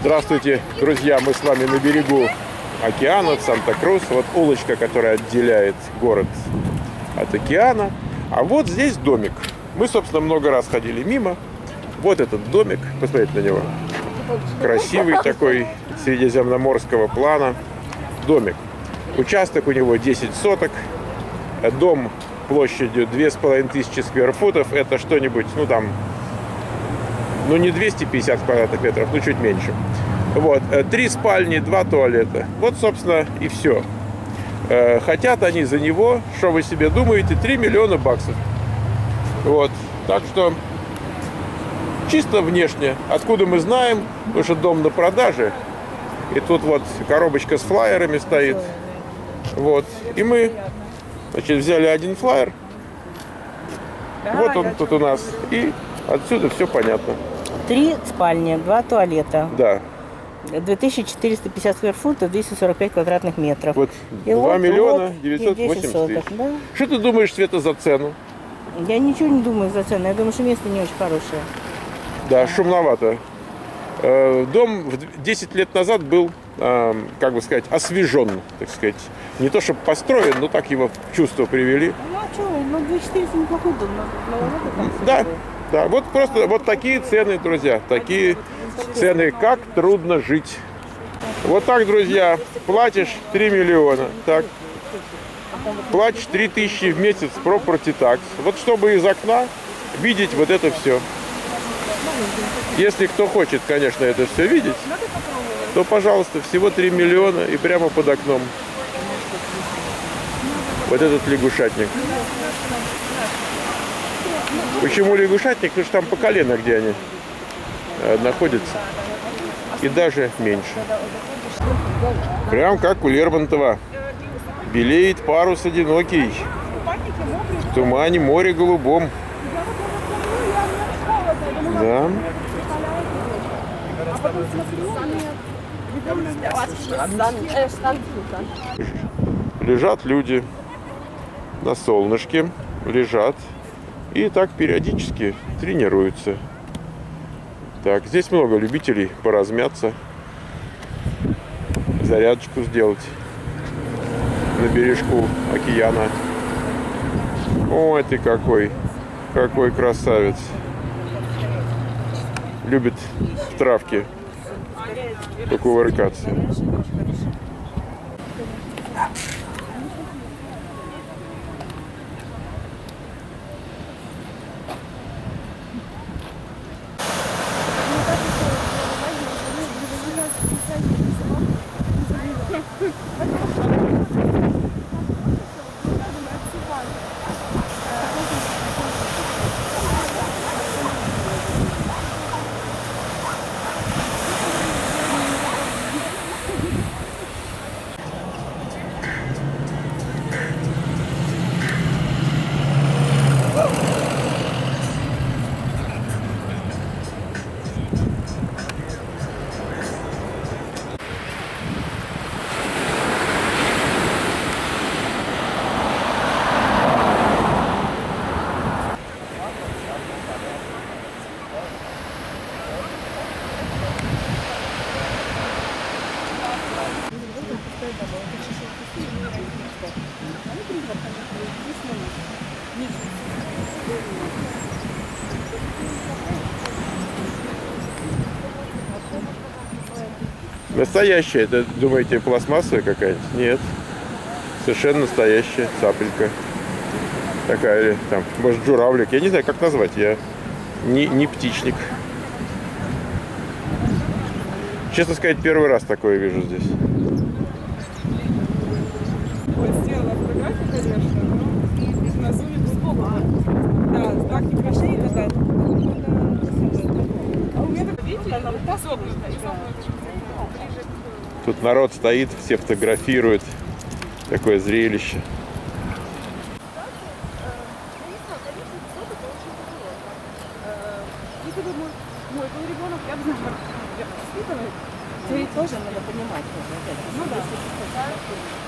Здравствуйте, друзья! Мы с вами на берегу океана в Санта-Крус. Вот улочка, которая отделяет город от океана. А вот здесь домик. Мы, собственно, много раз ходили мимо. Вот этот домик. Посмотрите на него. Красивый такой, средиземноморского плана. Домик. Участок у него 10 соток. Дом площадью 2500 скверфутов. Это что-нибудь, ну там, ну не 250 квадратных метров, ну чуть меньше. Вот, э, три спальни, два туалета. Вот, собственно, и все. Э, хотят они за него, что вы себе думаете, 3 миллиона баксов. Вот, так что чисто внешне. Откуда мы знаем, потому что дом на продаже. И тут вот коробочка с флайерами стоит. Вот. И мы, значит, взяли один флайер. Вот он тут у нас. И отсюда все понятно. Три спальни, два туалета. Да. 2450 скверфутов, 245 квадратных метров. Вот И 2 вот- миллиона вот 980 10 соток, тысяч. да. Что ты думаешь, Света, за цену? Я ничего не думаю за цену. Я думаю, что место не очень хорошее. Да, шумновато. Э, Дом в д- 10 лет назад был, э, как бы сказать, освежен, так сказать. Не то чтобы построен, но так его в чувство привели. Ну а что, ну 2400 неплохой дом. но там всё Да. Да, вот просто вот такие цены, друзья, такие цены, как трудно жить. Вот так, друзья, платишь 3 миллиона, так, платишь 3 тысячи в месяц property tax. Вот чтобы из окна видеть вот это все. Если кто хочет, конечно, это все видеть, то, пожалуйста, всего 3 миллиона и прямо под окном. Вот этот лягушатник. Почему лягушатник? Потому что там по колено, где они э, находятся. И даже меньше. Прям как у Лермонтова. Белеет парус одинокий. В тумане море голубом. Да. Лежат люди на солнышке, лежат и так периодически тренируются. Так, здесь много любителей поразмяться, зарядочку сделать на бережку океана. Ой, ты какой, какой красавец. Любит в травке покувыркаться. Настоящая, это, думаете, пластмассовая какая-нибудь? Нет. Совершенно настоящая цапелька. Такая, или там, может, журавлик. Я не знаю, как назвать. Я не, не птичник. Честно сказать, первый раз такое вижу здесь. Ой, сделала фотографию, конечно, но на зуме бесплатно. Да, знак непрощения такая. А у меня так, видите, к Тут народ стоит, все фотографируют. Такое зрелище. Если бы мой, мой был ребенок, я бы, наверное, воспитывать. То и тоже надо понимать. Ну да.